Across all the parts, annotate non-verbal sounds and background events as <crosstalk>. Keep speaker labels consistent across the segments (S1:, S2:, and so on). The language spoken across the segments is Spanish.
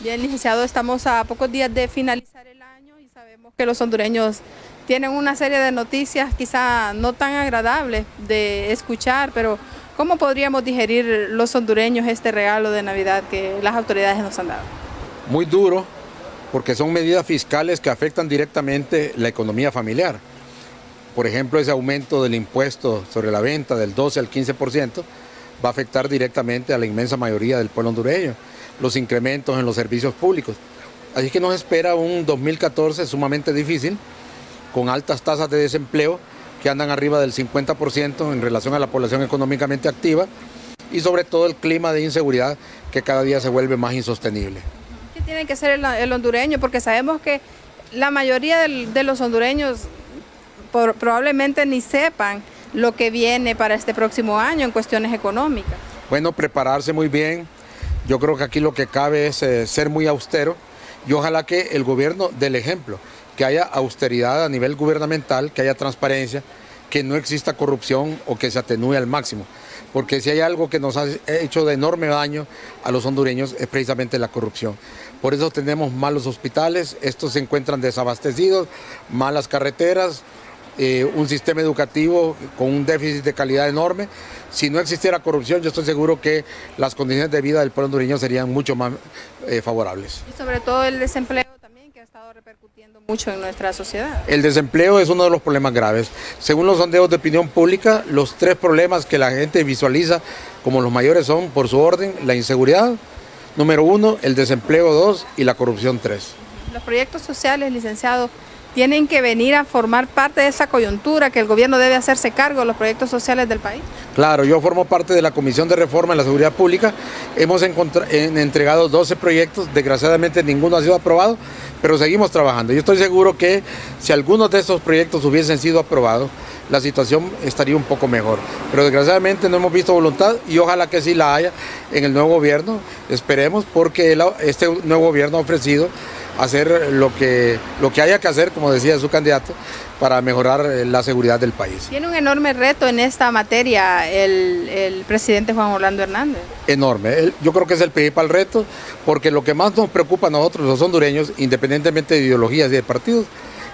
S1: Bien, licenciado, estamos a pocos días de finalizar el año sabemos que los hondureños tienen una serie de noticias quizá no tan agradables de escuchar, pero ¿cómo podríamos digerir los hondureños este regalo de Navidad que las autoridades nos han dado?
S2: Muy duro, porque son medidas fiscales que afectan directamente la economía familiar. Por ejemplo, ese aumento del impuesto sobre la venta del 12 al 15% va a afectar directamente a la inmensa mayoría del pueblo hondureño los incrementos en los servicios públicos. Así que nos espera un 2014 sumamente difícil, con altas tasas de desempleo que andan arriba del 50% en relación a la población económicamente activa y sobre todo el clima de inseguridad que cada día se vuelve más insostenible.
S1: ¿Qué tiene que ser el, hondureño? Porque sabemos que la mayoría de los hondureños probablemente ni sepan lo que viene para este próximo año en cuestiones económicas.
S2: Bueno, prepararse muy bien, yo creo que aquí lo que cabe es eh, ser muy austero y ojalá que el gobierno dé el ejemplo, que haya austeridad a nivel gubernamental, que haya transparencia, que no exista corrupción o que se atenúe al máximo. Porque si hay algo que nos ha hecho de enorme daño a los hondureños es precisamente la corrupción. Por eso tenemos malos hospitales, estos se encuentran desabastecidos, malas carreteras, eh, un sistema educativo con un déficit de calidad enorme. Si no existiera corrupción, yo estoy seguro que las condiciones de vida del pueblo hondureño serían mucho más eh, favorables.
S1: Y sobre todo el desempleo también, que ha estado repercutiendo mucho en nuestra sociedad.
S2: El desempleo es uno de los problemas graves. Según los sondeos de opinión pública, los tres problemas que la gente visualiza como los mayores son, por su orden, la inseguridad, número uno, el desempleo dos y la corrupción tres.
S1: Los proyectos sociales, licenciado, tienen que venir a formar parte de esa coyuntura que el gobierno debe hacerse cargo de los proyectos sociales del país?
S2: Claro, yo formo parte de la Comisión de Reforma en la Seguridad Pública. Hemos entregado 12 proyectos, desgraciadamente ninguno ha sido aprobado, pero seguimos trabajando. Yo estoy seguro que si algunos de estos proyectos hubiesen sido aprobados, la situación estaría un poco mejor. Pero desgraciadamente no hemos visto voluntad y ojalá que sí la haya en el nuevo gobierno. Esperemos porque este nuevo gobierno ha ofrecido hacer lo que, lo que haya que hacer, como decía su candidato, para mejorar eh, la seguridad del país.
S1: Tiene un enorme reto en esta materia el, el presidente Juan Orlando Hernández.
S2: Enorme. Yo creo que es el principal reto, porque lo que más nos preocupa a nosotros, los hondureños, independientemente de ideologías y de partidos,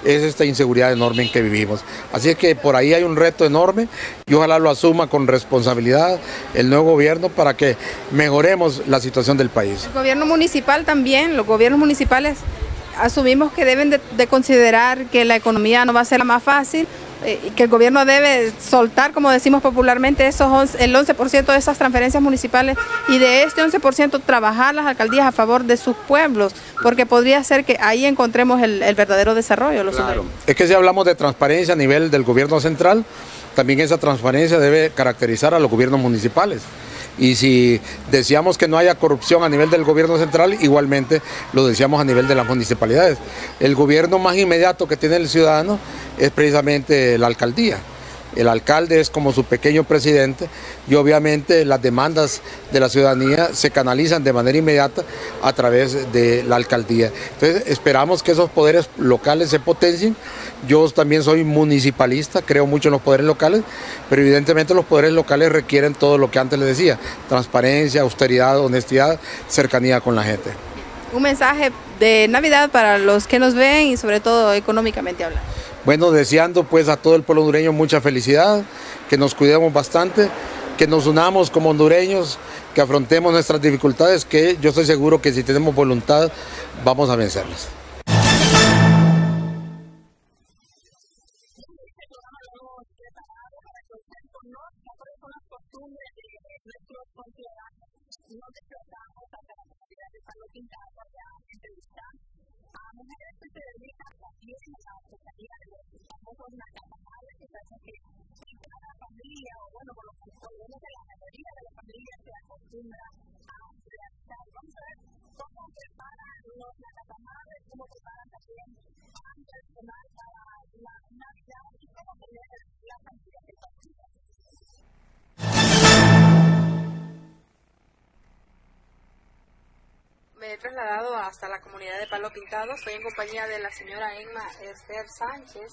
S2: es esta inseguridad enorme en que vivimos. Así es que por ahí hay un reto enorme y ojalá lo asuma con responsabilidad el nuevo gobierno para que mejoremos la situación del país.
S1: El gobierno municipal también, los gobiernos municipales asumimos que deben de, considerar que la economía no va a ser la más fácil, eh, que el gobierno debe soltar, como decimos popularmente, esos el 11% de esas transferencias municipales y de este 11% trabajar las alcaldías a favor de sus pueblos, porque podría ser que ahí encontremos el, verdadero desarrollo.
S2: claro. Es que si hablamos de transparencia a nivel del gobierno central, también esa transparencia debe caracterizar a los gobiernos municipales y si decíamos que no haya corrupción a nivel del gobierno central, igualmente lo decíamos a nivel de las municipalidades. El gobierno más inmediato que tiene el ciudadano es precisamente la alcaldía. El alcalde es como su pequeño presidente y obviamente las demandas de la ciudadanía se canalizan de manera inmediata a través de la alcaldía. Entonces esperamos que esos poderes locales se potencien yo también soy municipalista, creo mucho en los poderes locales, pero evidentemente los poderes locales requieren todo lo que antes les decía, transparencia, austeridad, honestidad, cercanía con la gente.
S1: Un mensaje de Navidad para los que nos ven y sobre todo económicamente hablando.
S2: Bueno, deseando pues a todo el pueblo hondureño mucha felicidad, que nos cuidemos bastante, que nos unamos como hondureños, que afrontemos nuestras dificultades, que yo estoy seguro que si tenemos voluntad vamos a vencerlas.
S1: Me he trasladado hasta la comunidad de Palo Pintado. Estoy en compañía de la señora Emma Esther Sánchez.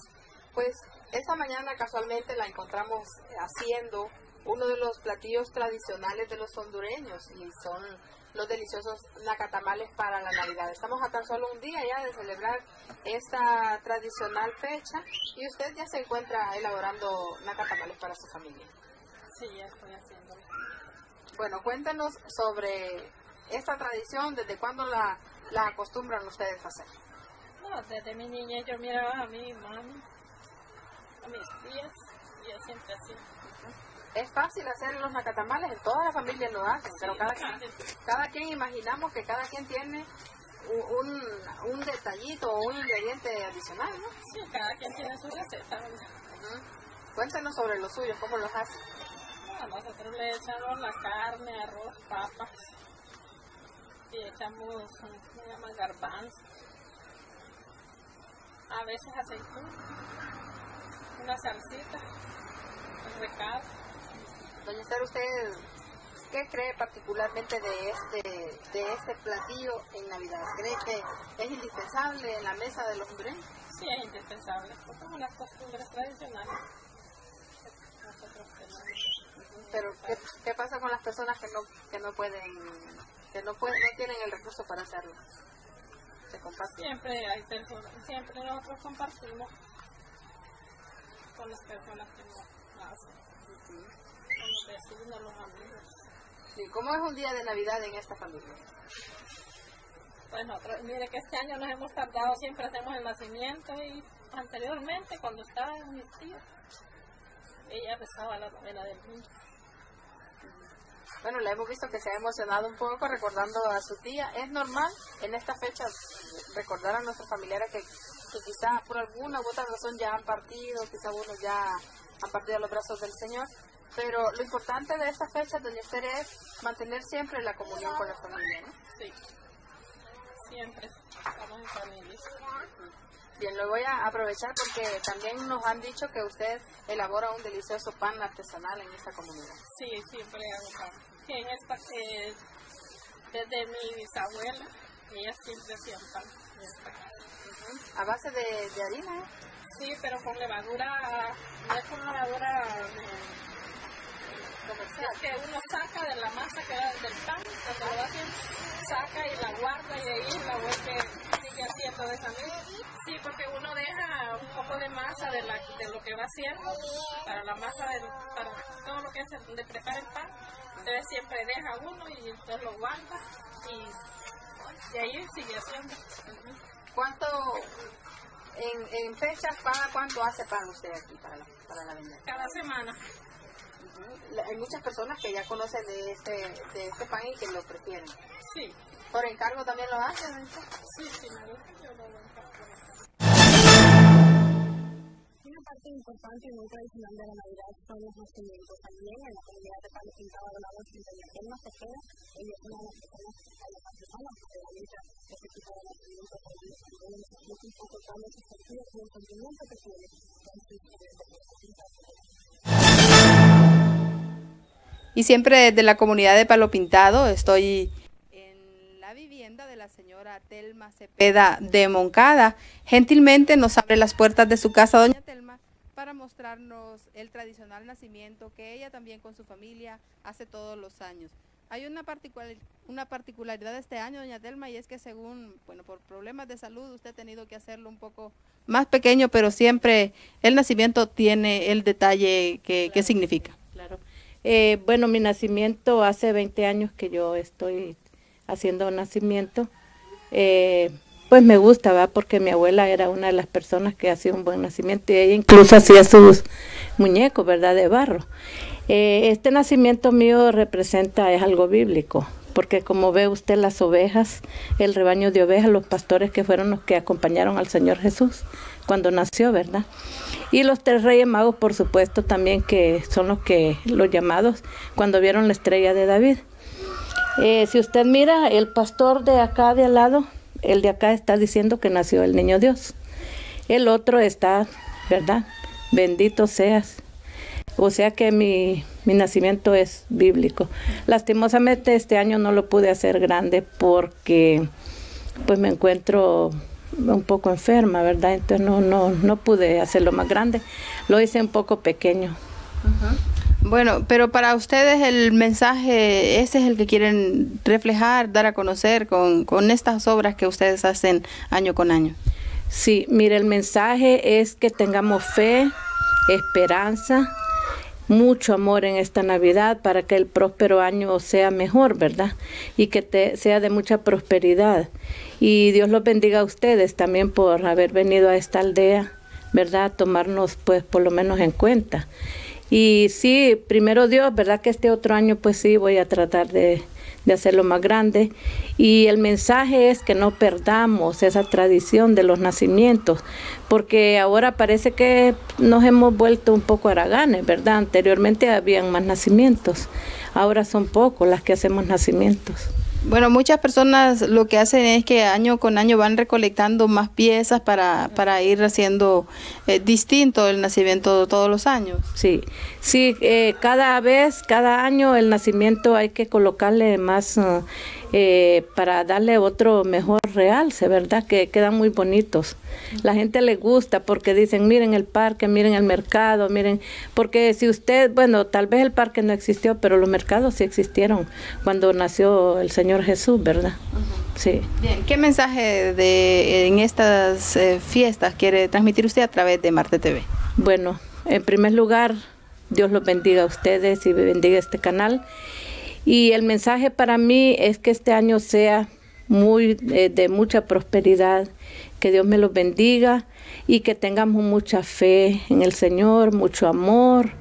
S1: Pues esta mañana casualmente la encontramos haciendo uno de los platillos tradicionales de los hondureños y son los deliciosos nacatamales para la Navidad. Estamos a tan solo un día ya de celebrar esta tradicional fecha y usted ya se encuentra elaborando nacatamales para su familia.
S3: Sí, ya estoy haciendo.
S1: Bueno, cuéntenos sobre esta tradición, ¿desde cuándo la, la acostumbran ustedes a hacer?
S3: No, desde mi niña yo miraba a mi mami, a mis tías, y yo siempre hacía.
S1: Es fácil hacer los nacatamales, todas las familias lo hacen, pero cada, cada quien imaginamos que cada quien tiene un, un detallito o un ingrediente adicional, ¿no?
S3: Sí, cada quien tiene su receta.
S1: Cuéntenos sobre los suyos, ¿cómo los hacen?
S3: Bueno, nosotros le echamos la carne, arroz, papas, y echamos, se llama garbanzos, a veces aceitún, una salsita, un recado.
S1: Doña Esther, ¿usted qué cree particularmente de este, de este platillo en Navidad? ¿Cree que es indispensable en la mesa de los hondureños?
S3: Sí, es indispensable, porque costumbres tradicionales. Nosotros tenemos.
S1: Pero ¿qué, ¿qué, pasa con las personas que no, que no pueden, que no pueden, no tienen el recurso para hacerlo? ¿Se comparte?
S3: Siempre hay personas, siempre nosotros compartimos las personas que no hacen. Los vecinos, los amigos.
S1: Sí, ¿Cómo es un día de Navidad en esta familia?
S3: Pues nosotros, mire que este año nos hemos tardado, siempre hacemos el nacimiento y anteriormente cuando estaban mis tíos, ella rezaba la novena del niño.
S1: Bueno, le hemos visto que se ha emocionado un poco recordando a su tía. Es normal en esta fecha recordar a nuestros familiares que, que quizás por alguna u otra razón ya han partido, quizás unos ya han partido a los brazos del Señor. Pero lo importante de esta fecha, doña Esther, es mantener siempre la comunión con la familia, ¿no?
S3: Sí, siempre estamos en familia.
S1: Bien, lo voy a aprovechar porque también nos han dicho que usted elabora un delicioso pan artesanal en esta comunidad.
S3: Sí, siempre hago pan. Sí, en esta que desde mi bisabuela, ella siempre hacía pan. en esta casa.
S1: A base de, de harina.
S3: Sí, pero con levadura, no es con levadura eh, comercial, que uno saca de la masa que da del pan, cuando lo saca y la guarda y de ahí la vuelve, sigue haciendo de esa manera. Sí, porque uno deja un poco de masa de, la, de lo que va haciendo para la masa, del, para todo lo que hace, donde prepara el pan. Entonces siempre deja uno y entonces lo guarda y de ahí sigue haciendo.
S1: ¿Cuánto, en, en fechas, cada cuánto hace pan usted aquí para la, para la venta?
S3: Cada semana.
S1: La- Hay muchas personas que ya conocen de este, de este pan y que lo prefieren.
S3: Sí,
S1: ¿Por encargo también lo hacen?
S3: sí, sí, me gusta, yo lo encargo.
S4: Una parte importante y muy tradicional de la Navidad son los nacimientos. También en la comunidad de Palo Pintado Voz de Telma Cepeda, ella es una de las personas que la participan que realiza este tipo de nacimientos también su sentido y sentimiento que tiene con
S1: Y siempre desde la comunidad de Palo Pintado estoy en la vivienda de la señora Telma Cepeda de Moncada. Gentilmente nos abre las puertas de su casa, doña Telma, para mostrarnos el tradicional nacimiento que ella también con su familia hace todos los años. Hay una, particular, una particularidad este año, doña Telma, y es que según, bueno, por problemas de salud usted ha tenido que hacerlo un poco más pequeño, pero siempre el nacimiento tiene el detalle que, que significa.
S5: Claro. Eh, bueno, mi nacimiento hace 20 años que yo estoy haciendo nacimiento. Eh, pues me gusta, ¿verdad? Porque mi abuela era una de las personas que hacía un buen nacimiento y ella incluso hacía sus muñecos, ¿verdad? De barro. Eh, este nacimiento mío representa, es algo bíblico, porque como ve usted las ovejas, el rebaño de ovejas, los pastores que fueron los que acompañaron al Señor Jesús cuando nació, ¿verdad? Y los tres reyes magos, por supuesto, también que son los que los llamados cuando vieron la estrella de David. Eh, si usted mira, el pastor de acá de al lado, el de acá está diciendo que nació el niño Dios. El otro está, ¿verdad? Bendito seas. O sea que mi, mi nacimiento es bíblico. Lastimosamente este año no lo pude hacer grande porque pues me encuentro un poco enferma, ¿verdad? Entonces no, no, no pude hacerlo más grande. Lo hice un poco pequeño.
S1: Bueno, pero para ustedes el mensaje, ese es el que quieren reflejar, dar a conocer con, con estas obras que ustedes hacen año con año.
S5: Sí, mire, el mensaje es que tengamos fe, esperanza, mucho amor en esta Navidad para que el próspero año sea mejor, ¿verdad? Y que te, sea de mucha prosperidad. Y Dios los bendiga a ustedes también por haber venido a esta aldea, ¿verdad? Tomarnos pues por lo menos en cuenta. Y sí, primero Dios, ¿verdad? Que este otro año pues sí voy a tratar de, de hacerlo más grande. Y el mensaje es que no perdamos esa tradición de los nacimientos, porque ahora parece que nos hemos vuelto un poco haraganes, ¿verdad? Anteriormente habían más nacimientos, ahora son pocos las que hacemos nacimientos.
S1: Bueno, muchas personas lo que hacen es que año con año van recolectando más piezas para, para ir haciendo eh, distinto el nacimiento todos los años.
S5: Sí, sí, eh, cada vez, cada año el nacimiento hay que colocarle más... Uh, eh, para darle otro mejor realce, ¿verdad? Que quedan muy bonitos. La gente le gusta porque dicen, miren el parque, miren el mercado, miren, porque si usted, bueno, tal vez el parque no existió, pero los mercados sí existieron cuando nació el Señor Jesús, ¿verdad? Sí.
S1: Bien, ¿qué mensaje de en estas eh, fiestas quiere transmitir usted a través de Marte TV?
S5: Bueno, en primer lugar, Dios los bendiga a ustedes y bendiga este canal. Y el mensaje para mí es que este año sea muy eh, de mucha prosperidad, que Dios me los bendiga y que tengamos mucha fe en el Señor, mucho amor,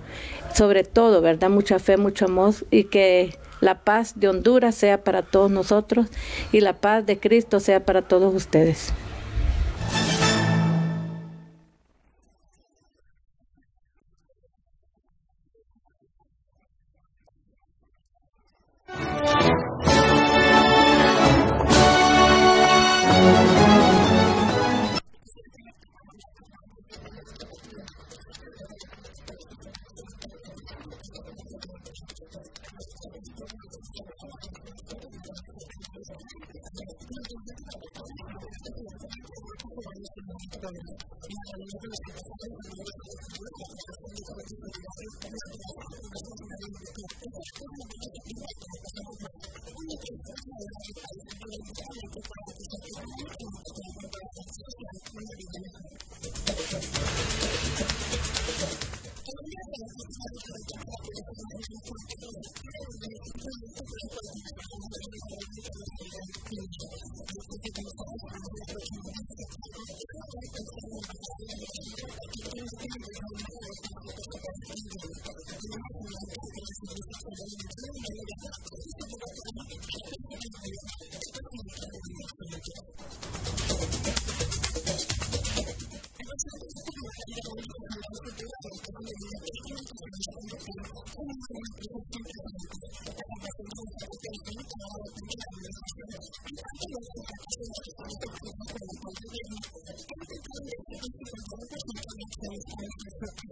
S5: sobre todo, ¿verdad? Mucha fe, mucho amor y que la paz de Honduras sea para todos nosotros y la paz de Cristo sea para todos ustedes.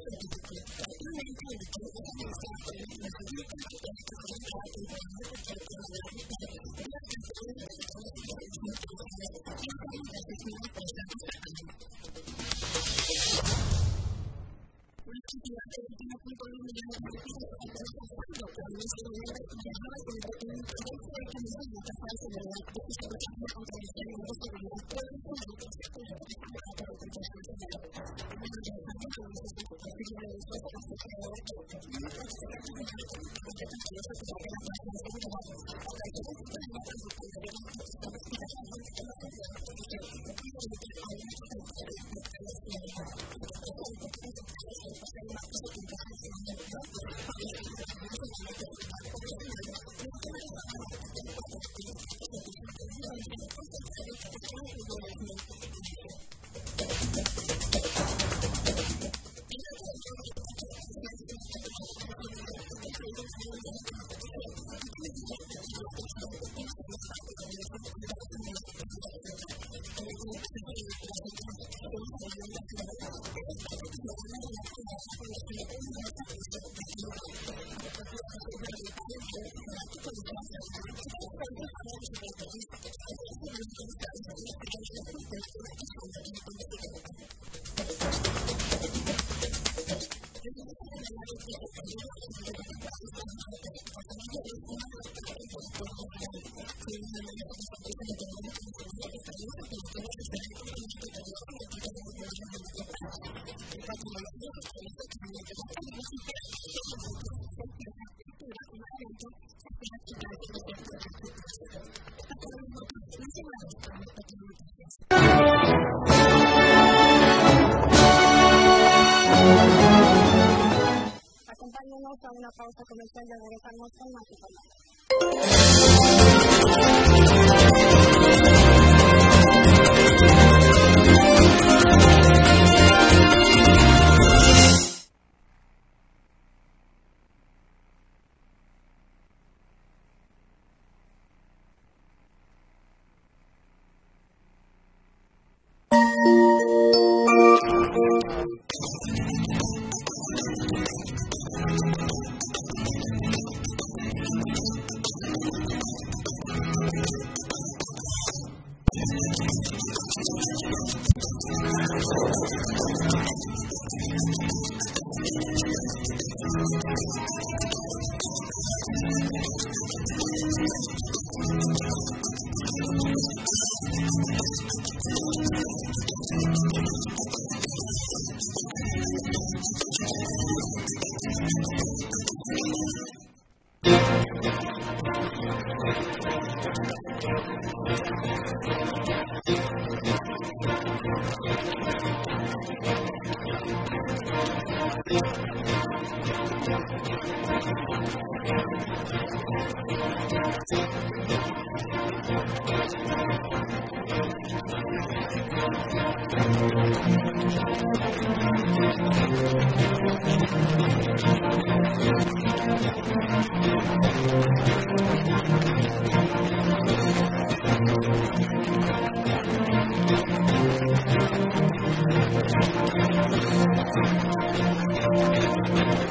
S6: Спасибо. Pausa comercial de regresamos con más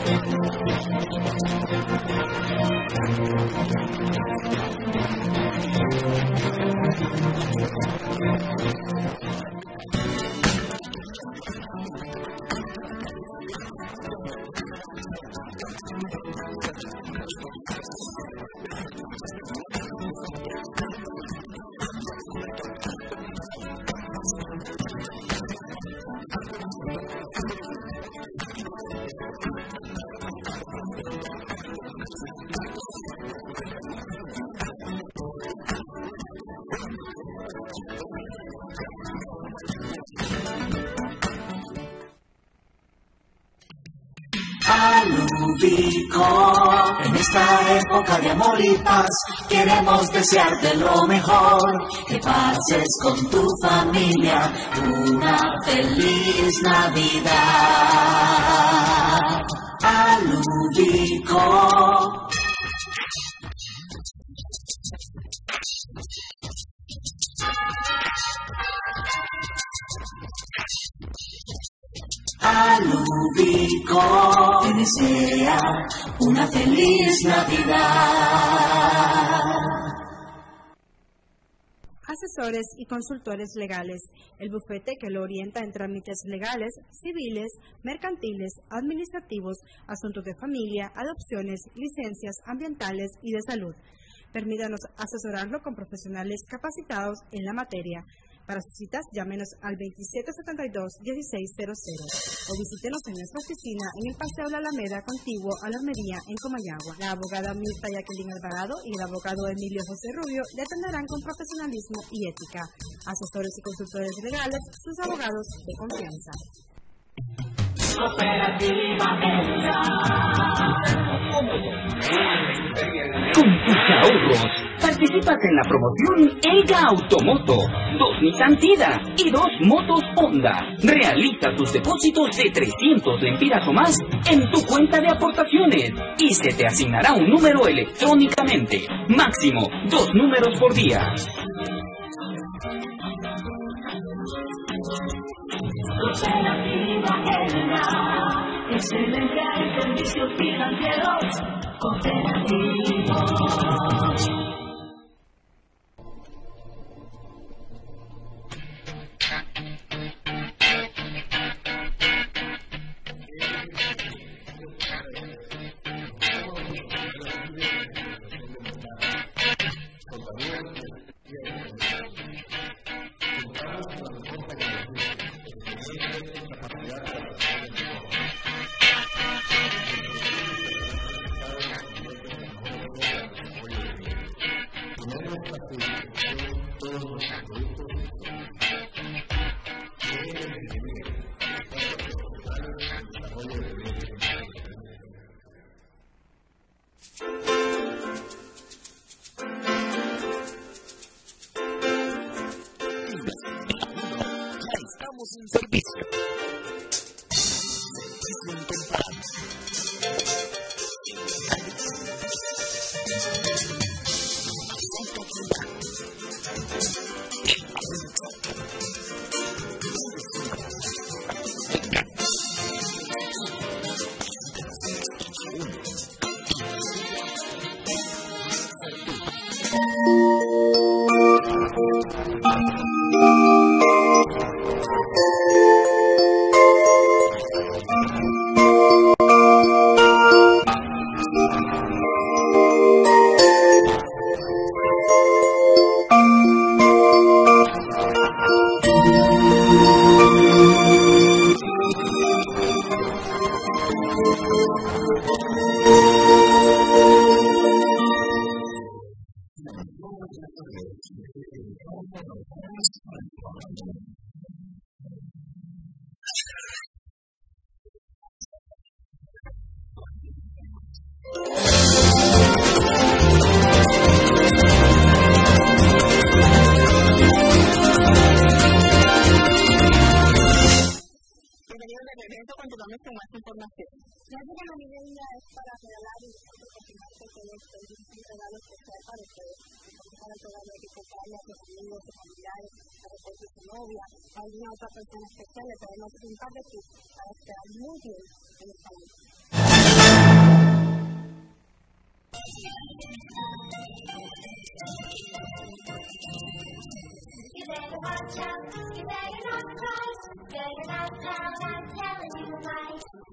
S6: Thank you.
S7: En esta época de amor y paz, queremos desearte lo mejor. Que pases con tu familia una feliz Navidad. Aludico. Aludico te desea una feliz Navidad.
S6: Asesores y consultores legales, el bufete que lo orienta en trámites legales, civiles, mercantiles, administrativos, asuntos de familia, adopciones, licencias ambientales y de salud. Permítanos asesorarlo con profesionales capacitados en la materia. Para sus citas, llámenos al 2772-1600 o visítenos en nuestra oficina en el Paseo La Alameda, contiguo a la Armería, en Comayagua. La abogada Mirta Jacqueline Alvarado y el abogado Emilio José Rubio le atenderán con profesionalismo y ética. Asesores y consultores legales, sus abogados de confianza.
S8: Con tus ahorros Participas en la promoción Elga Automoto, dos Nissan Tida y dos motos Honda. Realiza tus depósitos de 300 lempiras o más en tu cuenta de aportaciones y se te asignará un número electrónicamente. Máximo dos números por día. excelente servicios financieros,
S7: en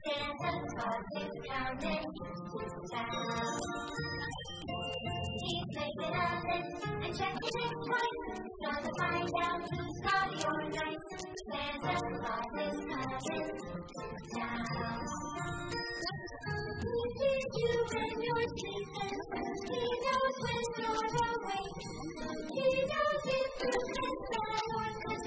S9: Santa Claus is coming to town. List and gonna find out who's naughty or nice. Santa Claus is coming to town. He sees you when you're sleeping, he knows when you're awake. He knows if you've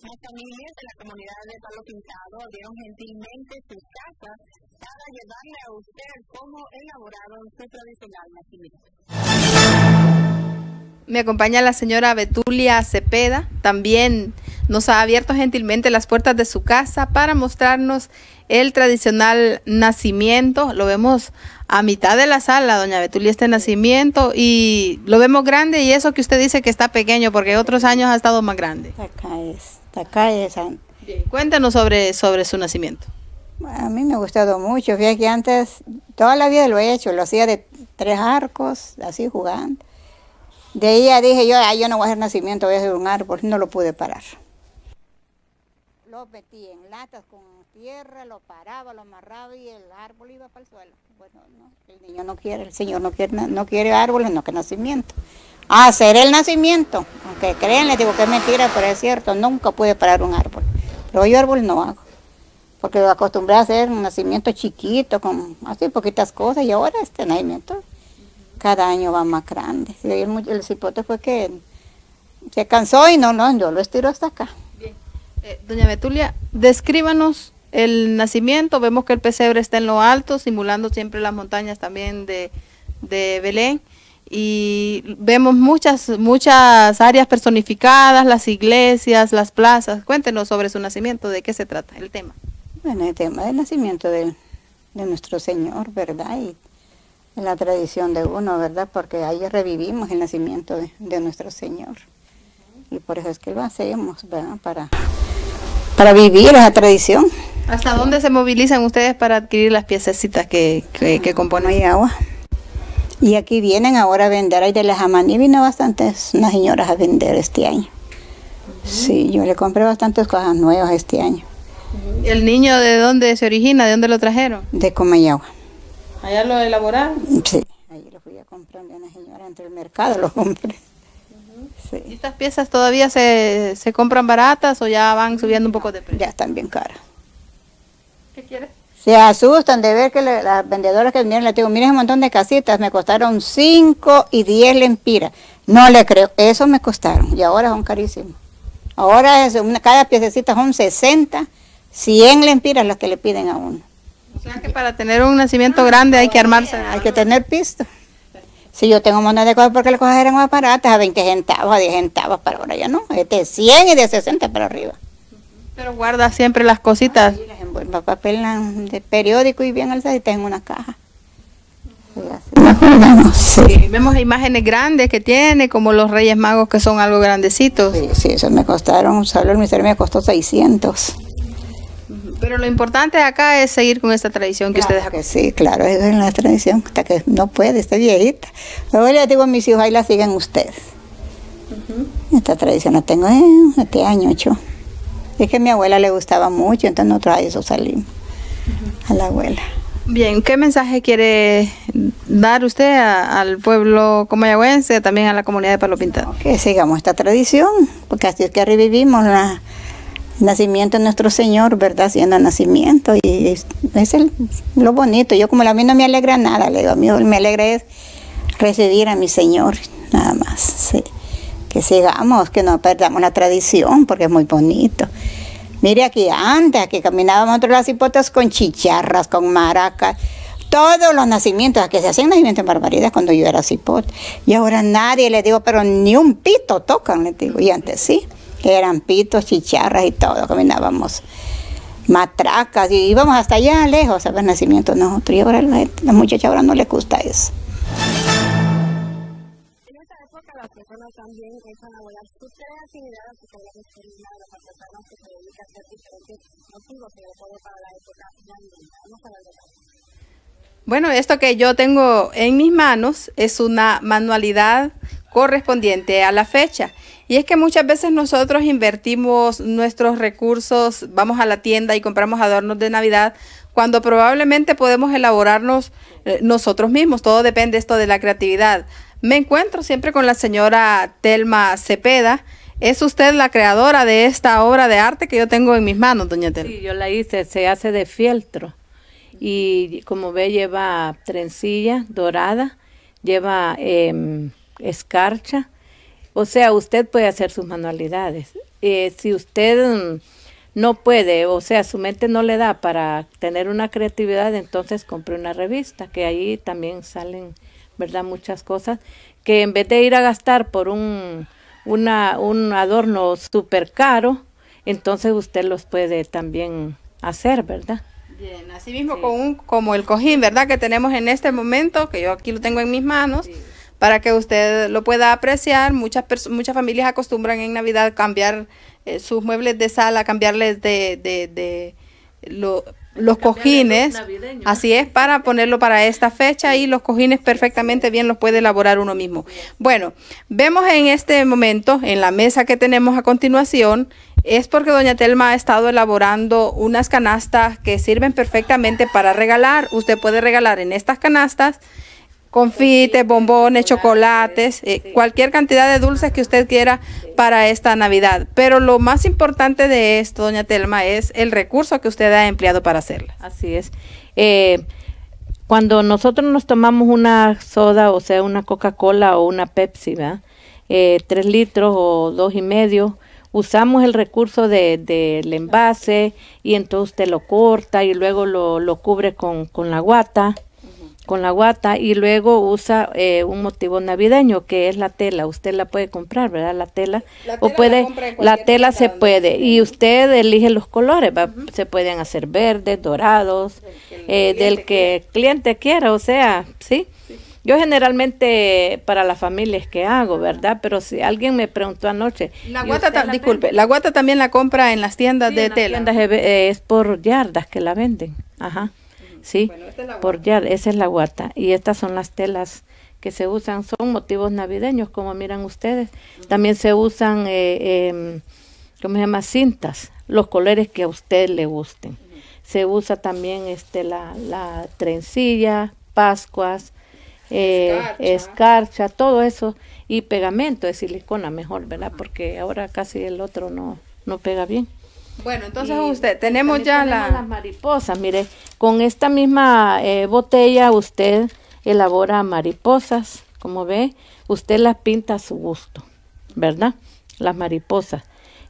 S4: Las familias de la comunidad de Palo Pintado abrieron gentilmente sus casas para llevarle a usted cómo elaboraron su tradicional nacimiento.
S1: Me acompaña la señora Betulia Cepeda. También nos ha abierto gentilmente las puertas de su casa para mostrarnos el tradicional nacimiento. Lo vemos a mitad de la sala, doña Betulia, este nacimiento. Y lo vemos grande y eso que usted dice que está pequeño, porque otros años ha estado más grande.
S10: Acá es, acá es. an-
S1: Cuéntanos sobre, sobre su nacimiento.
S10: A mí me ha gustado mucho. Fíjate que antes, toda la vida lo he hecho, lo hacía de tres arcos, así jugando. De ya dije yo, "Ah, yo no voy a hacer nacimiento, voy a hacer un árbol. No lo pude parar. Lo metí en latas con tierra, lo paraba, lo amarraba y el árbol iba para el suelo. Bueno, no, el niño no quiere, el señor no quiere, no quiere árboles, no que nacimiento. Hacer el nacimiento, aunque creen, les digo que es mentira, pero es cierto, nunca pude parar un árbol. Pero yo árbol no hago. porque acostumbré a hacer un nacimiento chiquito, con así poquitas cosas, y ahora este nacimiento cada año va más grande. El, cipote fue que se cansó y no, no, yo lo estiro hasta acá.
S1: Eh, doña Betulia, descríbanos el nacimiento. Vemos que el pesebre está en lo alto, simulando siempre las montañas también de, de Belén. Y vemos muchas, muchas áreas personificadas, las iglesias, las plazas. Cuéntenos sobre su nacimiento, de qué se trata el tema.
S10: Bueno, el tema del nacimiento de, de nuestro Señor, ¿verdad? Y la tradición de uno, ¿verdad? Porque ahí revivimos el nacimiento de, de nuestro Señor. Y por eso es que lo hacemos, ¿verdad? Para, para vivir esa tradición.
S1: ¿Hasta dónde se movilizan ustedes para adquirir las piececitas que, que, componen?
S10: hay agua. Y aquí vienen ahora a vender, ahí de la Jamaní vino bastantes unas señoras a vender este año. Sí, yo le compré bastantes cosas nuevas este año,
S1: ¿El niño de dónde se origina? ¿De dónde lo trajeron?
S10: de Comayagua.
S1: Allá lo elaboraron.
S10: Sí, ahí lo fui a comprar de una señora entre el mercado, lo compré.
S1: ¿Y
S10: Sí,
S1: estas piezas todavía se, se compran baratas o ya van subiendo un poco de precio?
S10: ya están bien caras.
S1: ¿Qué quieres?
S10: Se asustan de ver que le- las vendedoras que vinieron, les digo, miren un montón de casitas, me costaron 5 y 10 lempiras. No le creo, eso me costaron y ahora son carísimos. Ahora es una, cada piececita son 60, 100 lempiras las que le piden a uno.
S1: Sea que para tener un nacimiento grande hay que armarse.
S10: Hay que tener pisto. Si yo tengo un montón de cosas porque las cosas eran más baratas, a 20 centavos, a 10 centavos, pero ahora ya no, es de 100 y de 60 para arriba.
S1: Pero guarda siempre las cositas.
S10: Y las envuelvo papel de periódico y bien alzaditas en una caja. <laughs> Sí,
S1: vemos imágenes grandes que tiene, como los Reyes Magos que son algo grandecitos.
S10: Sí, sí, eso me costaron, solo el misterio me costó 600.
S1: Pero lo importante acá es seguir con esta tradición que ustedes
S10: que sí, claro, es la tradición, hasta que no puede, está viejita. Luego les digo a mis hijos, ahí la siguen ustedes. Esta tradición la tengo eh, este año, ocho. Es que a mi abuela le gustaba mucho, entonces nosotros a eso salimos, a la abuela.
S1: Bien, ¿qué mensaje quiere dar usted a- al pueblo comayagüense, también a la comunidad de Palo Pintado?
S10: Que sigamos esta tradición, porque así es que revivimos la- nacimiento de nuestro Señor, ¿verdad? Haciendo nacimiento, y es, lo bonito. Yo como a mí no me alegra nada, le digo, a mí me alegra es recibir a mi Señor, nada más. sí. Que sigamos, que no perdamos la tradición, porque es muy bonito. Mire aquí antes, aquí caminábamos nosotros las hipotas con chicharras, con maracas, todos los nacimientos, que se hacían nacimientos en barbaridad cuando yo era cipote. Y ahora nadie, le digo, pero ni un pito tocan, le digo, y antes sí, eran pitos, chicharras y todo, caminábamos matracas, y íbamos hasta allá lejos a ver nacimientos nosotros, y ahora la, gente- la muchacha ahora no le gusta eso.
S4: En esta época las personas también empiezan a volar sus creatividades y podemos terminar de las personas que se dedican a hacer diferentes motivos, sobre todo para la época navideña. Vamos a ver detalles.
S1: Bueno, esto que yo tengo en mis manos es una manualidad correspondiente a la fecha. Y es que muchas veces nosotros invertimos nuestros recursos, vamos a la tienda y compramos adornos de Navidad, cuando probablemente podemos elaborarnos eh, nosotros mismos. Todo depende esto de la creatividad. Me encuentro siempre con la señora Telma Cepeda. Es usted la creadora de esta obra de arte que yo tengo en mis manos, doña Telma.
S5: Sí, yo la hice, se hace de fieltro. Y como ve, lleva trencilla dorada, lleva em, escarcha. O sea, usted puede hacer sus manualidades. Eh, si usted mm, no puede, o sea, su mente no le da para tener una creatividad, entonces compre una revista, que ahí también salen, ¿verdad? Muchas cosas, que en vez de ir a gastar por un, una, un adorno súper caro, entonces usted los puede también hacer, ¿verdad?
S1: Bien, así mismo con un, como el cojín, ¿verdad? Que tenemos en este momento, que yo aquí lo tengo en mis manos, para que usted lo pueda apreciar. Muchas muchas familias acostumbran en Navidad cambiar eh, sus muebles de sala, cambiarles de, de, de lo- los cojines. Así es, para ponerlo para esta fecha y los cojines perfectamente bien los puede elaborar uno mismo. Bueno, vemos en este momento, en la mesa que tenemos a continuación, es porque doña Telma ha estado elaborando unas canastas que sirven perfectamente para regalar. Usted puede regalar en estas canastas confites, bombones, chocolates, eh, cualquier cantidad de dulces que usted quiera para esta Navidad. Pero lo más importante de esto, doña Telma, es el recurso que usted ha empleado para hacerla.
S5: Así es. Eh, cuando nosotros nos tomamos una soda, o sea, una Coca-Cola o una Pepsi, ¿verdad? Eh, tres litros o dos y medio, usamos el recurso de- del envase y entonces usted lo corta y luego lo, lo cubre con, con la guata, con la guata y luego usa eh, un motivo navideño que es la tela. Usted la puede comprar, ¿verdad? La tela.
S1: La
S5: o
S1: tela la
S5: puede, la
S1: cualquier
S5: tela se puede y usted elige los colores, ¿va? se pueden hacer verdes, dorados, eh, del que el cliente quiera, o sea, ¿sí? Yo generalmente para las familias que hago, ¿verdad? Pero si alguien me preguntó anoche,
S1: La
S5: ¿y
S1: guata,
S5: la
S1: disculpe, la guata también la compra en las tiendas
S5: Sí,
S1: de
S5: en las
S1: tela.
S5: tiendas de- eh, es por yardas que la venden, ajá, sí,
S1: Bueno, esta es la
S5: esa es la guata y estas son las telas que se usan, son motivos navideños como miran ustedes. También se usan, eh, em, ¿cómo se llama? Cintas, los colores que a usted le gusten. Se usa también este la, la trencilla, pascuas, eh,
S1: Escarcha.
S5: escarcha, todo eso y pegamento de silicona mejor, ¿verdad? Porque ahora casi el otro no, no pega bien.
S1: Bueno, entonces
S5: Y
S1: usted, tenemos ya
S5: tenemos
S1: la...
S5: las mariposas. Mire, con esta misma eh, botella usted elabora mariposas, como ve, usted las pinta a su gusto, ¿verdad? Las mariposas.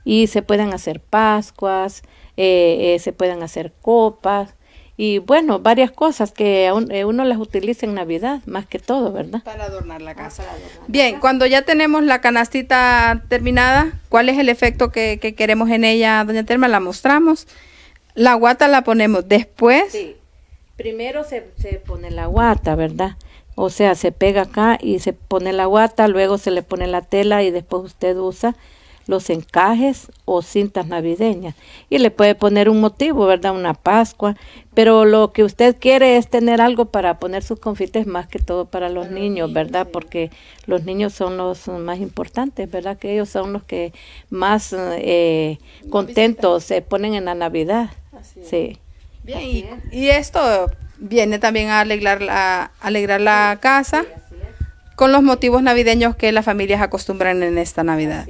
S5: Y se pueden hacer pascuas, eh, eh, se pueden hacer copas y bueno, varias cosas que eh, uno las utiliza en Navidad, más que todo, ¿verdad?
S1: Para adornar la casa. Bien, cuando ya tenemos la canastita terminada, ¿cuál es el efecto que, que queremos en ella, doña Telma? La mostramos. La guata la ponemos después.
S5: Sí. Primero se, se pone la guata, ¿verdad? O sea, se pega acá y se pone la guata, luego se le pone la tela y después usted usa los encajes o cintas navideñas. Y le puede poner un motivo, ¿verdad? Una Pascua. Pero lo que usted quiere es tener algo para poner sus confites más que todo para los niños, ¿verdad? Porque los niños son los más importantes, ¿verdad? Que ellos son los que más eh, contentos se ponen en la Navidad. Sí.
S1: Bien, y, y esto viene también a alegrar la, alegrar la casa con los motivos navideños que las familias acostumbran en esta Navidad.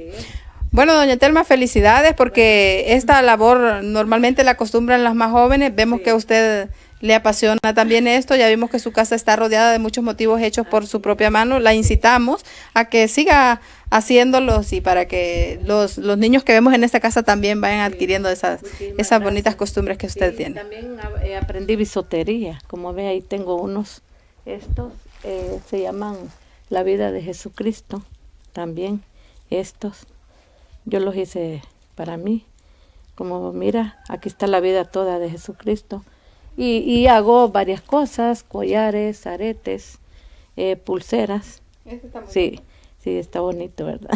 S1: Bueno, doña Telma, felicidades porque esta labor normalmente la acostumbran las más jóvenes. Vemos que a usted le apasiona también esto. Ya vimos que su casa está rodeada de muchos motivos hechos por su propia mano. La incitamos a que siga haciéndolos y para que los, los niños que vemos en esta casa también vayan adquiriendo esas,
S5: Muchísimas
S1: esas bonitas
S5: gracias.
S1: costumbres que usted
S5: Sí,
S1: tiene.
S5: También eh, aprendí bisutería. Como ve, ahí tengo unos. Estos eh, se llaman La vida de Jesucristo. También estos. Yo los hice para mí. Como mira, aquí está la vida toda de Jesucristo. Y, y hago varias cosas, collares, aretes, eh, pulseras. Sí, sí, está bonito, ¿verdad?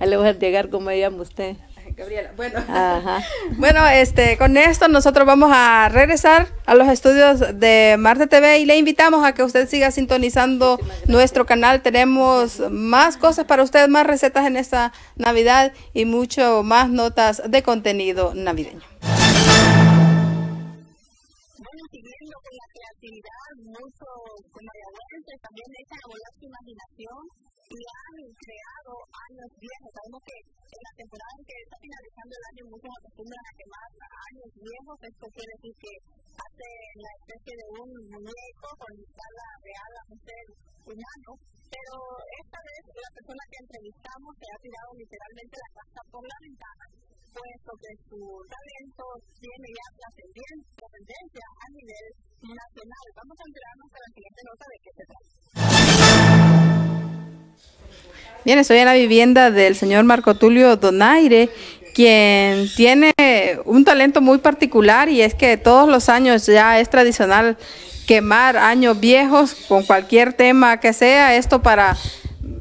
S5: Ahí <laughs> le voy a llegar como llama usted. <laughs>
S1: Gabriela, bueno.
S5: Ajá. <laughs>
S1: Bueno, este, con esto nosotros vamos a regresar a los estudios de Marte TV y le invitamos a que usted siga sintonizando nuestro canal. Tenemos más cosas para usted, más recetas en esta Navidad y mucho más notas de contenido navideño.
S4: Bueno, siguiendo con la creatividad, muchos mayagüenses también dejan volar su imaginación y han creado años viejos. Sabemos que en la temporada en que está finalizando el año muchos acostumbran a quemar años viejos. Esto quiere decir que hacen la especie de un muñeco con escala real a un ser humano. Pero esta vez la persona que entrevistamos se ha tirado literalmente la casa por la ventana puesto que su talento tiene ya trascendencia a nivel nacional. Vamos a enterarnos con la siguiente nota de qué se trata.
S1: Bien, estoy en la vivienda del señor Marco Tulio Donaire, quien tiene un talento muy particular y es que todos los años ya es tradicional quemar años viejos con cualquier tema que sea, esto para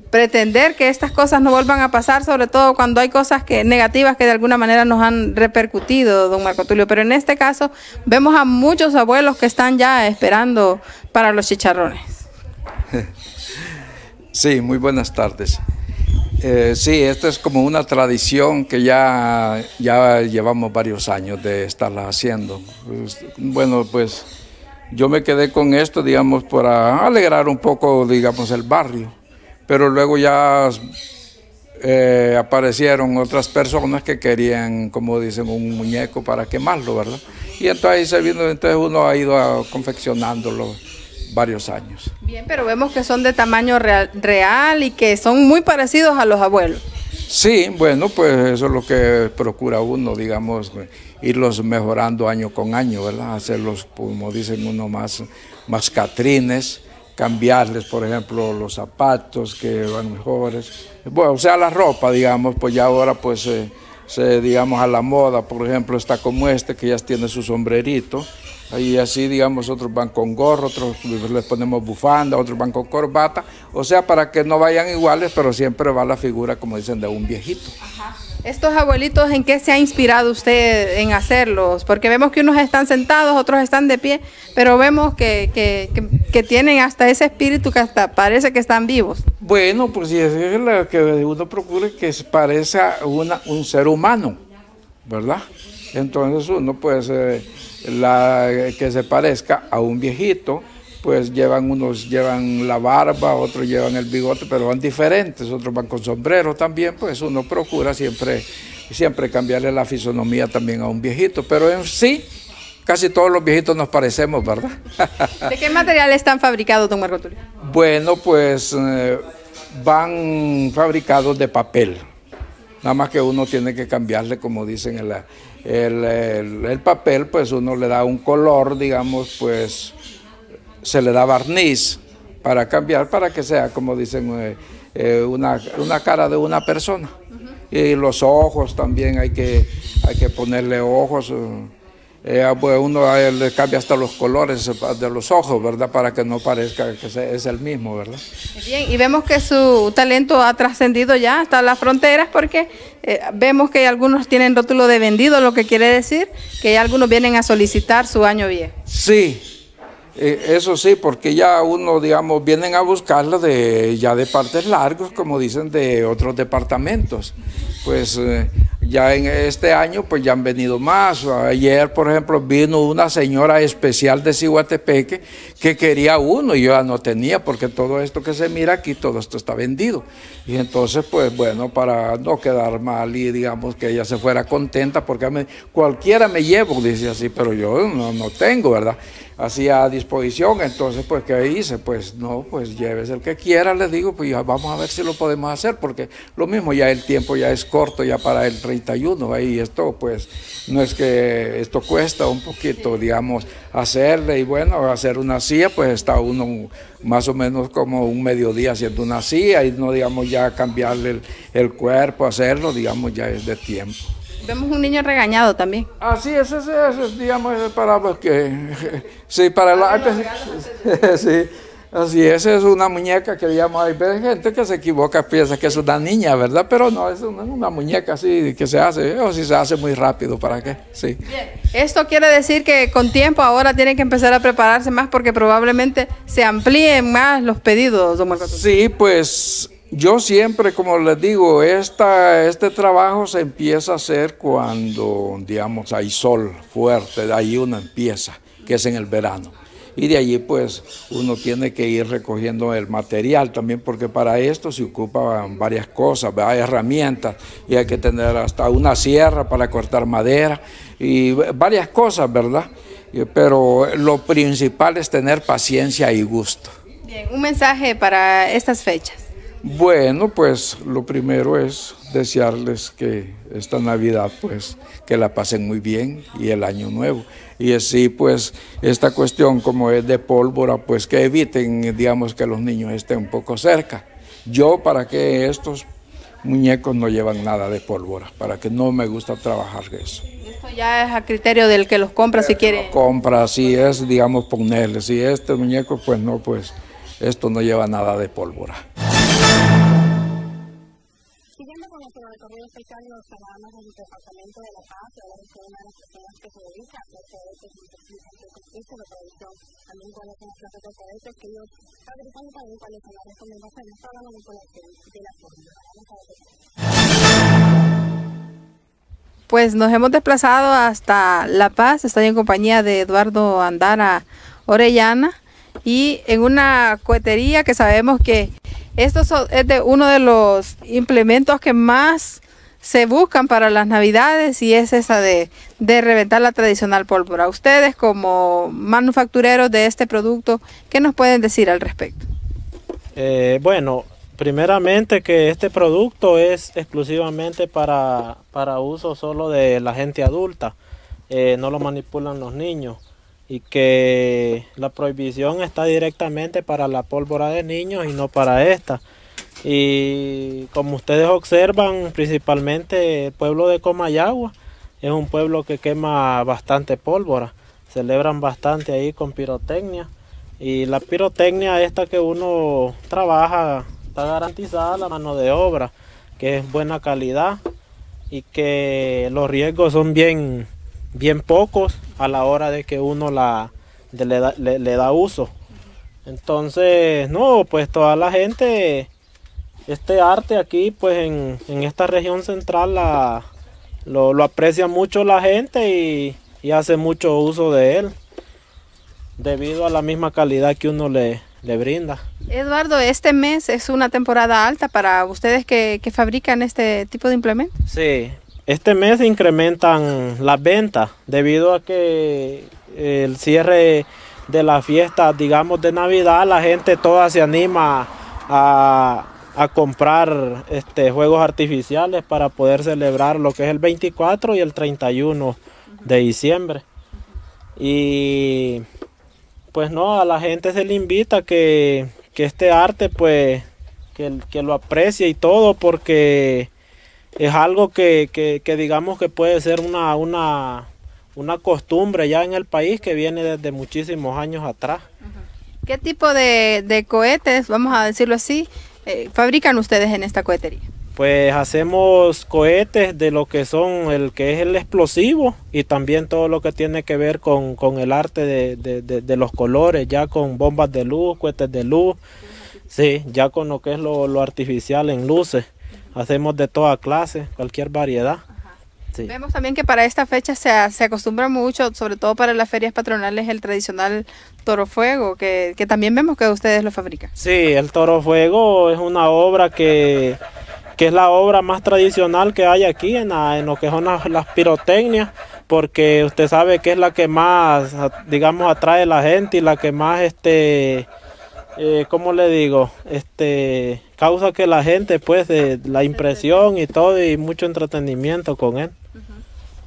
S1: pretender que estas cosas no vuelvan a pasar, sobre todo cuando hay cosas que negativas que de alguna manera nos han repercutido, don Marco Tulio. Pero en este caso vemos a muchos abuelos que están ya esperando para los chicharrones. <laughs>
S11: Sí, muy buenas tardes. Eh, sí, esta es como una tradición que ya, ya llevamos varios años de estarla haciendo. Pues, bueno, pues yo me quedé con esto, digamos, para alegrar un poco, digamos, el barrio. Pero luego ya eh, aparecieron otras personas que querían, como dicen, un muñeco para quemarlo, ¿verdad? Y entonces ahí se vino, entonces uno ha ido confeccionándolo varios años.
S1: Bien, pero vemos que son de tamaño real, real y que son muy parecidos a los abuelos.
S11: Sí, bueno, pues eso es lo que procura uno, digamos, irlos mejorando año con año, ¿verdad? Hacerlos, como dicen uno, más, más catrines, cambiarles, por ejemplo, los zapatos que van mejores. Bueno, o sea, la ropa, digamos, pues ya ahora pues eh, se, digamos, a la moda, por ejemplo, está como este que ya tiene su sombrerito. Y así, digamos, otros van con gorro, otros les ponemos bufanda, otros van con corbata. O sea, para que no vayan iguales, pero siempre va la figura, como dicen, de un viejito.
S1: Estos abuelitos, ¿en qué se ha inspirado usted en hacerlos? Porque vemos que unos están sentados, otros están de pie, pero vemos que, que- que- que tienen hasta ese espíritu que hasta parece que están vivos.
S11: Bueno, pues sí, es lo que uno procura que parezca una- un ser humano, ¿verdad? Entonces uno pues eh, la, que se parezca a un viejito, pues llevan unos llevan la barba, otros llevan el bigote, pero van diferentes, otros van con sombrero también, pues uno procura siempre, siempre cambiarle la fisonomía también a un viejito, pero en sí casi todos los viejitos nos parecemos, ¿verdad?
S1: ¿De qué material están fabricados, don Marco Tulio?
S11: Bueno, pues eh, van fabricados de papel. Nada más que uno tiene que cambiarle, como dicen, el, el- el- el papel, pues uno le da un color, digamos, pues se le da barniz para cambiar, para que sea, como dicen, eh, eh, una, una cara de una persona. Y los ojos también hay que, hay que ponerle ojos. Eh, pues uno le cambia hasta los colores eh, de los ojos, ¿verdad? Para que no parezca que es el mismo, ¿verdad?
S1: Bien, y vemos que su talento ha trascendido ya hasta las fronteras porque eh, vemos que algunos tienen rótulo de vendido, lo que quiere decir que ya algunos vienen a solicitar su año viejo.
S11: Sí, eh, eso sí, porque ya uno, digamos, vienen a buscarla de, ya de partes largos, como dicen, de otros departamentos. Pues eh, ya en este año, pues ya han venido más. Ayer, por ejemplo, vino una señora especial de Cihuatepeque que quería uno y yo ya no tenía, porque todo esto que se mira aquí, todo esto está vendido. Y entonces, pues bueno, para no quedar mal y digamos que ella se fuera contenta, porque cualquiera me llevo, dice así, pero yo no, no tengo, ¿verdad? Así a disposición, entonces, pues, ¿qué hice? Pues no, pues lleves el que quiera, les digo, pues ya vamos a ver si lo podemos hacer, porque lo mismo ya el tiempo ya es corto, ya para el 31, ahí esto, pues, no es que esto cuesta un poquito, digamos, hacerle, y bueno, hacer una silla, pues está uno más o menos como un mediodía haciendo una silla, y no, digamos, ya cambiarle el, el cuerpo, hacerlo, digamos, ya es de tiempo.
S1: Vemos un niño regañado también.
S11: Así es, ese, ese es, digamos, es para pues, que, <laughs> sí, para la, <laughs> sí, así es, es una muñeca que digamos, hay gente que se equivoca, piensa que es una niña, ¿verdad? Pero no, es una, una muñeca así que se hace, o si se hace muy rápido, ¿para qué? Sí.
S1: Esto quiere decir que con tiempo ahora tienen que empezar a prepararse más porque probablemente se amplíen más los pedidos, don Marco Tulio.
S11: Sí, pues yo siempre, como les digo, esta, este trabajo se empieza a hacer cuando, digamos, hay sol fuerte, de ahí uno empieza, que es en el verano. Y de allí pues uno tiene que ir recogiendo el material también porque para esto se ocupan varias cosas, hay herramientas y hay que tener hasta una sierra para cortar madera y varias cosas, ¿verdad? Pero lo principal es tener paciencia y gusto.
S1: Bien, un mensaje para estas fechas.
S11: Bueno, pues lo primero es desearles que esta Navidad pues que la pasen muy bien y el año nuevo. Y así pues esta cuestión como es de pólvora pues que eviten digamos que los niños estén un poco cerca. Yo para que estos muñecos no llevan nada de pólvora, para que no me gusta trabajar eso.
S1: Esto ya es a criterio del que los compra si quiere.
S11: Compra, si es digamos ponerle, si este muñeco pues no pues esto no lleva nada de pólvora.
S4: Con nuestro recorrido especial, los ciudadanos del Departamento de La Paz, ahora que una de las personas que se dedica a cohetes y de justicia de producción, también cuáles son los procesos de cohetes que ellos fabrican y también cuáles son las recomendaciones para la manipulación de la fórmula. Vamos a ver.
S1: Pues nos hemos desplazado hasta La Paz, estoy en compañía de Eduardo Andara Orellana y en una cohetería que sabemos que esto es de uno de los implementos que más se buscan para las navidades y es esa de, de reventar la tradicional pólvora. Ustedes como manufactureros de este producto, ¿qué nos pueden decir al respecto?
S12: Eh, bueno, primeramente que este producto es exclusivamente para, para uso solo de la gente adulta, eh, no lo manipulan los niños y que la prohibición está directamente para la pólvora de niños y no para esta. Y como ustedes observan, principalmente el pueblo de Comayagua es un pueblo que quema bastante pólvora, celebran bastante ahí con pirotecnia. Y la pirotecnia esta que uno trabaja está garantizada la mano de obra, que es buena calidad y que los riesgos son bien, bien pocos a la hora de que uno la, de- le, da, le- le da uso. Entonces, no, pues toda la gente, este arte aquí, pues en, en esta región central la, lo, lo aprecia mucho la gente y, y hace mucho uso de él debido a la misma calidad que uno le, le brinda.
S1: Eduardo, este mes es una temporada alta para ustedes que, que fabrican este tipo de implementos.
S12: Sí, este mes incrementan las ventas debido a que el cierre de la fiesta, digamos, de Navidad, la gente toda se anima a, a comprar este, juegos artificiales para poder celebrar lo que es el 24 y el 31 de diciembre. Y pues no, a la gente se le invita que, que este arte pues que, que lo aprecie y todo porque es algo que, que- que digamos que puede ser una, una, una costumbre ya en el país que viene desde muchísimos años atrás.
S1: ¿Qué tipo de, de cohetes, vamos a decirlo así, eh, fabrican ustedes en esta cohetería?
S12: Pues hacemos cohetes de lo que son el que es el explosivo y también todo lo que tiene que ver con, con el arte de, de- de- de los colores, ya con bombas de luz, cohetes de luz, sí, ya con lo que es lo, lo artificial en luces. Hacemos de toda clase, cualquier variedad. Sí.
S1: Vemos también que para esta fecha se, se acostumbra mucho, sobre todo para las ferias patronales, el tradicional toro fuego, que, que también vemos que ustedes lo fabrican.
S12: Sí, el Toro Fuego es una obra que, que es la obra más tradicional que hay aquí en, la- en lo que son las, las pirotecnias, porque usted sabe que es la que más, digamos, atrae a la gente y la que más, este, eh, ¿cómo le digo? Este, causa que la gente, pues, de la impresión y todo y mucho entretenimiento con él.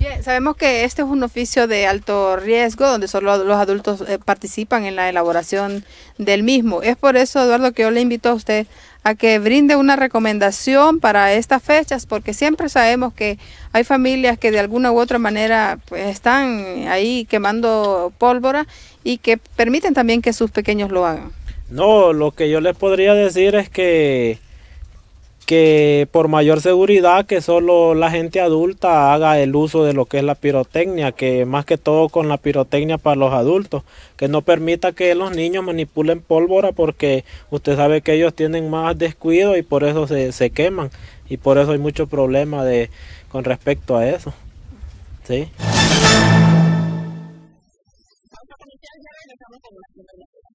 S1: Bien, sabemos que este es un oficio de alto riesgo, donde solo los adultos eh, participan en la elaboración del mismo. Es por eso, Eduardo, que yo le invito a usted a que brinde una recomendación para estas fechas, porque siempre sabemos que hay familias que de alguna u otra manera pues, están ahí quemando pólvora y que permiten también que sus pequeños lo hagan.
S12: No, lo que yo les podría decir es que que por mayor seguridad que solo la gente adulta haga el uso de lo que es la pirotecnia, que más que todo con la pirotecnia para los adultos, que no permita que los niños manipulen pólvora porque usted sabe que ellos tienen más descuido y por eso se, se queman y por eso hay mucho problema de con respecto a eso. ¿Sí?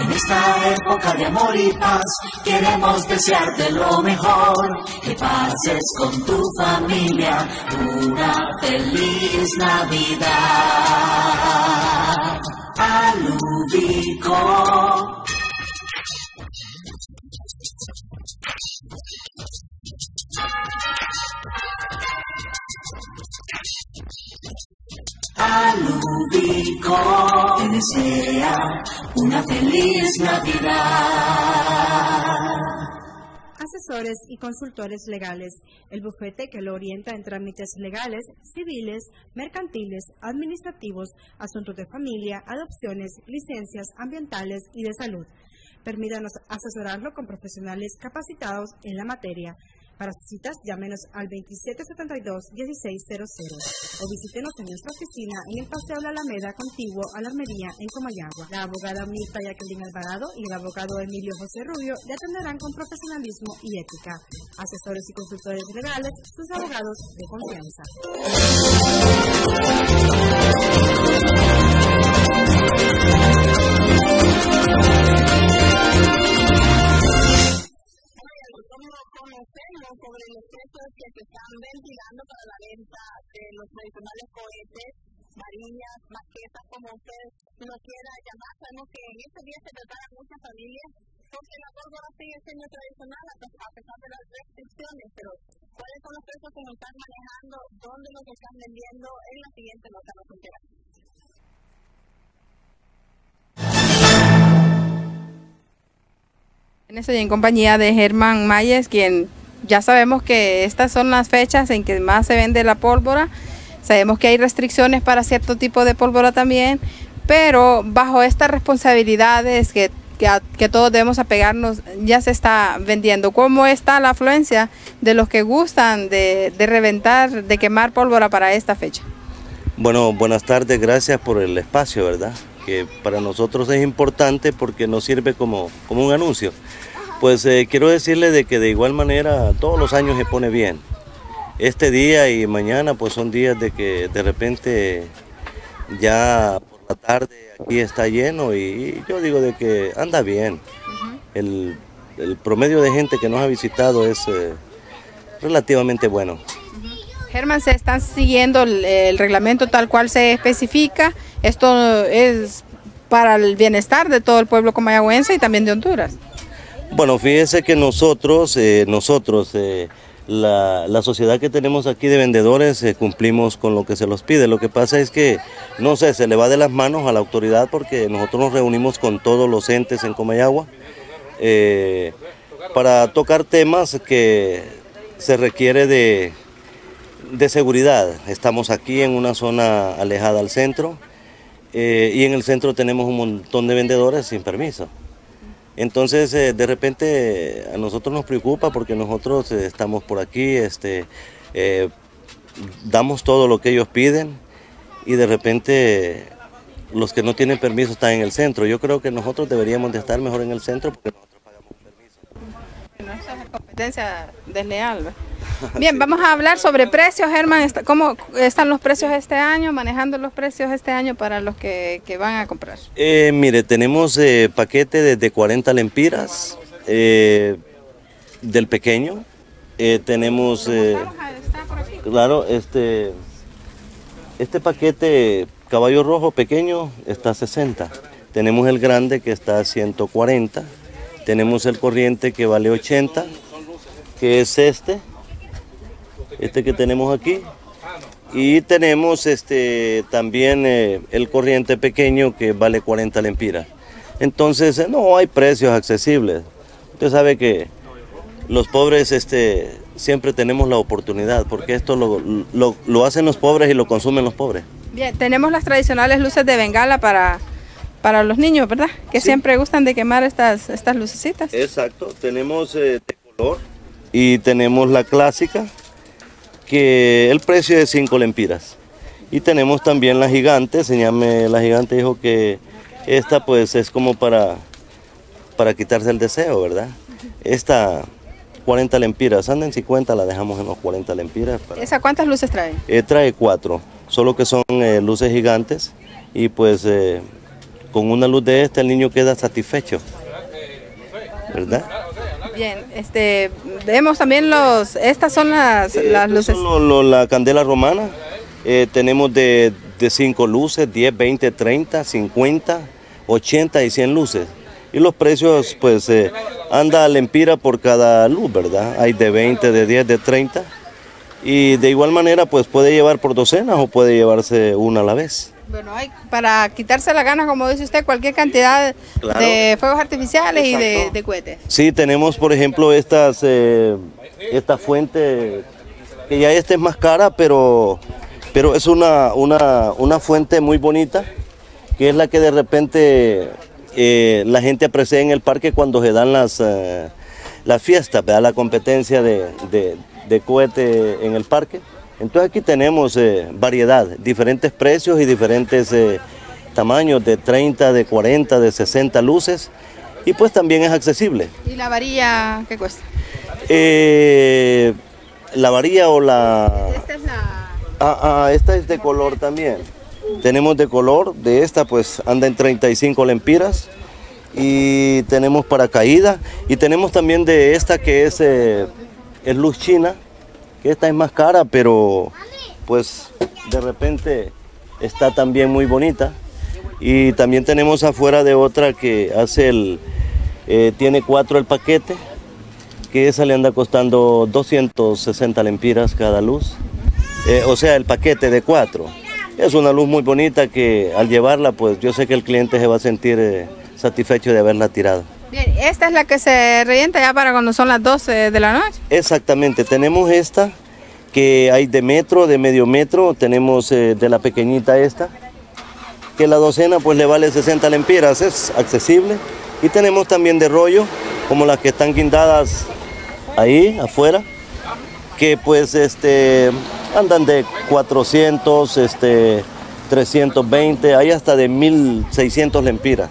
S7: En esta época de amor y paz, queremos desearte lo mejor, que pases con tu familia una feliz Navidad. Desea una feliz Navidad.
S6: Asesores y consultores legales, el bufete que lo orienta en trámites legales, civiles, mercantiles, administrativos, asuntos de familia, adopciones, licencias ambientales y de salud. Permítanos asesorarlo con profesionales capacitados en la materia. Para citas, llámenos al 2772-1600 o visítenos en nuestra oficina en el Paseo La Alameda, contiguo a la Armería, en Comayagua. La abogada Mirta Jacqueline Alvarado y el abogado Emilio José Rubio le atenderán con profesionalismo y ética. Asesores y consultores legales, sus abogados de confianza.
S4: Conocemos sobre los precios que se están ventilando para la venta de los tradicionales cohetes, varillas, maquetas, como usted lo quiera llamar. Sabemos que en este día se preparan muchas familias porque la pólvora sigue siendo tradicional a pesar de las restricciones, pero ¿cuáles son los precios que nos están manejando? ¿Dónde los están vendiendo? En la siguiente nota nos enteramos.
S1: En eso y en compañía de Germán Mayes, quien ya sabemos que estas son las fechas en que más se vende la pólvora. Sabemos que hay restricciones para cierto tipo de pólvora también, pero bajo estas responsabilidades que, que, que todos debemos apegarnos, ya se está vendiendo. ¿Cómo está la afluencia de los que gustan de, de reventar, de quemar pólvora para esta fecha?
S13: Bueno, buenas tardes, gracias por el espacio, ¿verdad? Que para nosotros es importante porque nos sirve como, como un anuncio. Pues eh, quiero decirle de que de igual manera todos los años se pone bien. Este día y mañana pues son días de que de repente ya por la tarde aquí está lleno y yo digo de que anda bien. El, el promedio de gente que nos ha visitado es eh, relativamente bueno.
S1: Germán, se están siguiendo el, el reglamento tal cual se especifica. Esto es para el bienestar de todo el pueblo comayagüense y también de Honduras.
S13: Bueno, fíjese que nosotros, eh, nosotros, eh, la, sociedad que tenemos aquí de vendedores, eh, cumplimos con lo que se los pide. Lo que pasa es que, no sé, se le va de las manos a la autoridad porque nosotros nos reunimos con todos los entes en Comayagua para tocar temas que se requiere de, de seguridad. Estamos aquí en una zona alejada al centro y en el centro tenemos un montón de vendedores sin permiso. Entonces, eh, de repente a nosotros nos preocupa porque nosotros eh, estamos por aquí, este, eh, damos todo lo que ellos piden y de repente los que no tienen permiso están en el centro. Yo creo que nosotros deberíamos de estar mejor en el centro porque
S1: No, eso es competencia desleal. ¿verdad? <laughs> Bien, vamos a hablar sobre precios, Germán. ¿Cómo están los precios este año? Manejando los precios este año para los que, que van a comprar.
S13: Eh, mire, tenemos eh, paquete desde 40 lempiras eh, del pequeño. Tenemos, eh, claro, este, este paquete caballo rojo pequeño está a 60. Tenemos el grande que está a 140. Tenemos el corriente que vale 80, que es este, este que tenemos aquí. Y tenemos este también eh, el corriente pequeño que vale 40 lempiras. Entonces, eh, no hay precios accesibles. Usted sabe que los pobres este, siempre tenemos la oportunidad, porque esto lo, lo- lo hacen los pobres y lo consumen los pobres.
S1: Bien, tenemos las tradicionales luces de bengala para, para los niños, ¿verdad? Que siempre gustan de quemar estas, estas lucecitas.
S13: Exacto, tenemos eh, de color y tenemos la clásica, que el precio es 5 lempiras. Y tenemos también la gigante, se llame la gigante, dijo que esta pues es como para, para quitarse el deseo, ¿verdad? Esta 40 lempiras, anda en 50, la dejamos en los 40 lempiras. para-
S1: ¿Esa cuántas luces trae?
S13: Eh, trae cuatro, solo que son eh, luces gigantes y pues eh, con una luz de esta el niño queda satisfecho, ¿verdad?
S1: Bien, este, vemos también los, estas son las, las luces.
S13: Lo- lo- la candela romana, eh, tenemos de, de 5 luces, 10, 20, 30, 50, 80 y 100 luces. Y los precios, pues, eh, anda a lempira por cada luz, ¿verdad? Hay de 20, de 10, de 30. Y de igual manera, pues, puede llevar por docenas o puede llevarse una a la vez.
S1: Bueno, hay para quitarse la gana, como dice usted, cualquier cantidad
S13: Claro.
S1: de fuegos artificiales y de, de cohetes.
S13: Sí, tenemos, por ejemplo, estas, eh, esta fuente, que ya esta es más cara, pero, pero es una, una, una fuente muy bonita, que es la que de repente eh, la gente aprecia en el parque cuando se dan las, eh, las fiestas, ¿verdad? la competencia de, de, de cohete en el parque. Entonces aquí tenemos eh, variedad, diferentes precios y diferentes eh, tamaños de 30, de 40, de 60 luces y pues también es accesible.
S1: ¿Y la varilla qué cuesta?
S13: Eh, la varilla o la...
S1: Esta es la...
S13: Ah, ah, esta es de color también. Tenemos de color, de esta pues anda en 35 lempiras y tenemos para caída y tenemos también de esta que es, es luz china, que esta es más cara pero pues de repente está también muy bonita y también tenemos afuera de otra que hace el, eh, tiene cuatro el paquete que esa le anda costando 260 lempiras cada luz. Eh, o sea, el paquete de cuatro. Es una luz muy bonita que al llevarla, pues yo sé que el cliente se va a sentir eh, satisfecho de haberla tirado.
S1: Esta es la que se revienta ya para cuando son las 12 de la noche.
S13: Exactamente, tenemos esta que hay de metro, de medio metro, tenemos eh, de la pequeñita esta, que la docena pues le vale 60 lempiras, es accesible. Y tenemos también de rollo, como las que están guindadas ahí afuera, que pues este andan de 400, este 320, hay hasta de 1600 lempiras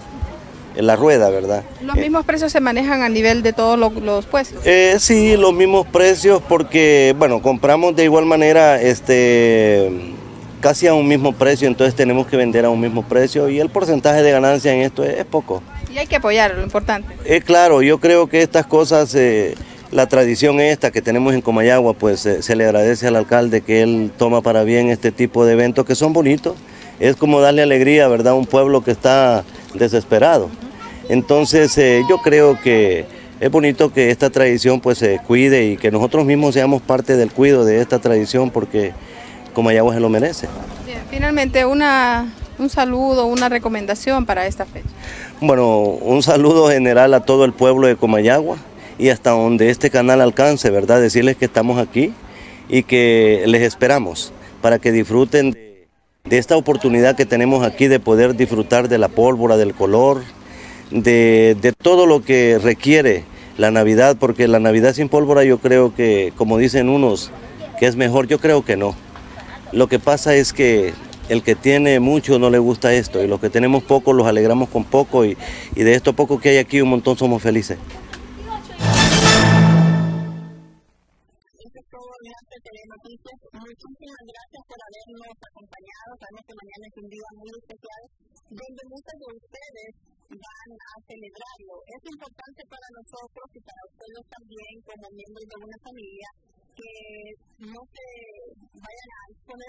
S13: la rueda, ¿verdad?
S1: Los mismos precios se manejan a nivel de todos los, los puestos.
S13: Eh, sí, los mismos precios porque, bueno, compramos de igual manera este, casi a un mismo precio, entonces tenemos que vender a un mismo precio y el porcentaje de ganancia en esto es, es poco.
S1: Y hay que apoyar, lo importante.
S13: Eh, claro, yo creo que estas cosas, eh, la tradición esta que tenemos en Comayagua, pues eh, se le agradece al alcalde que él toma para bien este tipo de eventos que son bonitos. Es como darle alegría, ¿verdad?, a un pueblo que está desesperado. Entonces, eh, yo creo que es bonito que esta tradición pues se cuide y que nosotros mismos seamos parte del cuidado de esta tradición porque Comayagua se lo merece.
S1: Bien, finalmente, una, un saludo, una recomendación para esta fecha.
S13: Bueno, un saludo general a todo el pueblo de Comayagua y hasta donde este canal alcance, ¿verdad? Decirles que estamos aquí y que les esperamos para que disfruten de, de esta oportunidad que tenemos aquí de poder disfrutar de la pólvora, del color, de, de todo lo que requiere la Navidad, porque la Navidad sin pólvora yo creo que, como dicen unos, que es mejor, yo creo que no. Lo que pasa es que el que tiene mucho no le gusta esto y los que tenemos poco los alegramos con poco y, y de esto poco que hay aquí un montón somos felices.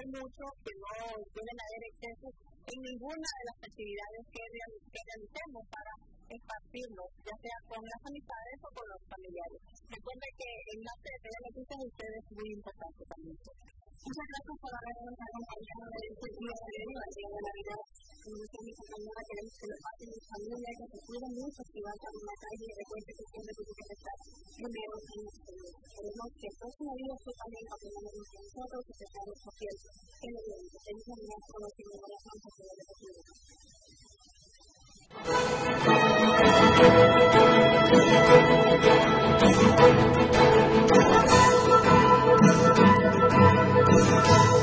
S4: Mucho, que no pueden haber excesos en ninguna de las actividades que, que realicemos para esparcirlo, ya sea con las amistades o con los familiares. Recuerden que en la sede de noticias de ustedes es muy importante también. Muchas gracias por habernos acompañado en este día de hoy, el día de Navidad. Y nosotros, mi compañera, queremos que lo pasen en familia, que se cuiden mucho, si van a la calle y recuerden que siempre tienen que estar primero en el Señor. Queremos que el próximo día también acompañe a nosotros y que sea nuestro fiel en el mundo. Feliz Navidad todos y muy buenas noches a los que nos ven. Lord.